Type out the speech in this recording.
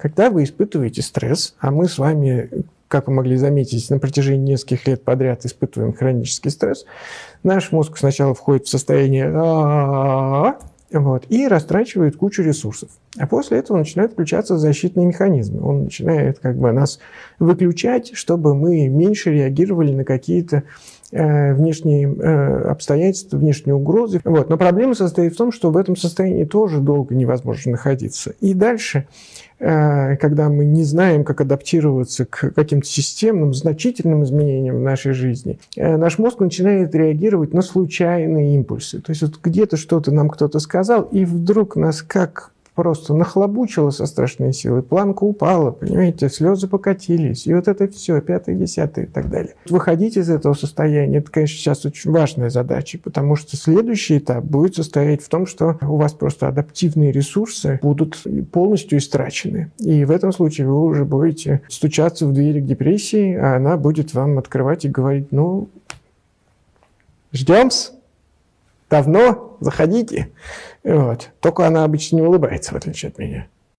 Когда вы испытываете стресс, а мы с вами как вы могли заметить, на протяжении нескольких лет подряд испытываем хронический стресс, наш мозг сначала входит в состояние вот, и растрачивает кучу ресурсов. А после этого начинают включаться защитные механизмы. Он начинает как бы нас выключать, чтобы мы меньше реагировали на какие-то внешние э, обстоятельства, внешние угрозы. Вот. Но проблема состоит в том, что в этом состоянии тоже долго невозможно находиться. И дальше Э, когда мы не знаем, как адаптироваться к каким-то системным, значительным изменениям в нашей жизни, э, наш мозг начинает реагировать на случайные импульсы. То есть вот где-то что-то нам кто-то сказал, и вдруг нас как просто нахлобучило со страшной силой, планка упала, понимаете, слезы покатились, и вот это все, пятое, десятое и так далее. Выходить из этого состояния, это, конечно, сейчас очень важная задача, потому что следующий этап будет состоять в том, что у вас просто адаптивные ресурсы будут полностью истрачены. И в этом случае вы уже будете стучаться в двери к депрессии, а она будет вам открывать и говорить, ну, ждем-с, давно, заходите. Вот. Только она обычно не улыбается, в отличие от меня.